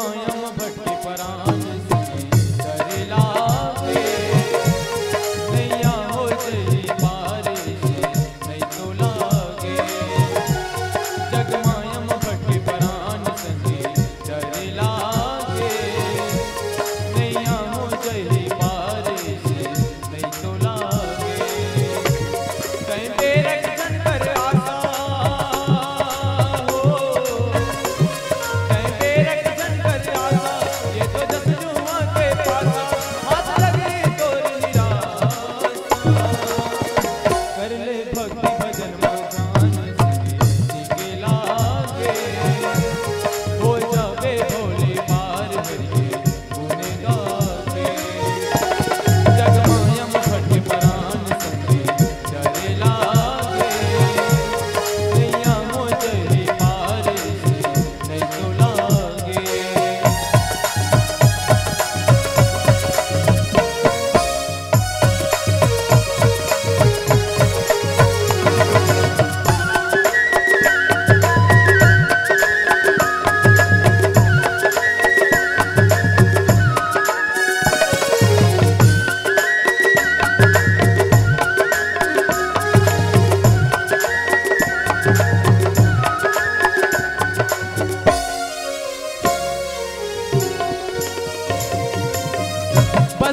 মায়া